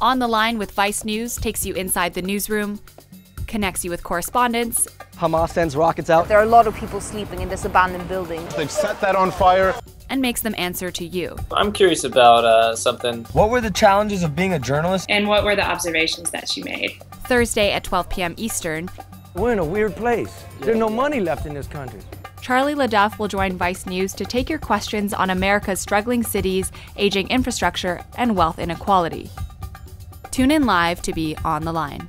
On the Line with Vice News takes you inside the newsroom, connects you with correspondents, Hamas sends rockets out. There are a lot of people sleeping in this abandoned building. They've set that on fire. and makes them answer to you. I'm curious about uh, something. What were the challenges of being a journalist? And what were the observations that she made? Thursday at 12 p.m. Eastern, We're in a weird place. There's no money left in this country. Charlie LeDuff will join Vice News to take your questions on America's struggling cities, aging infrastructure, and wealth inequality. Tune in live to be on the line.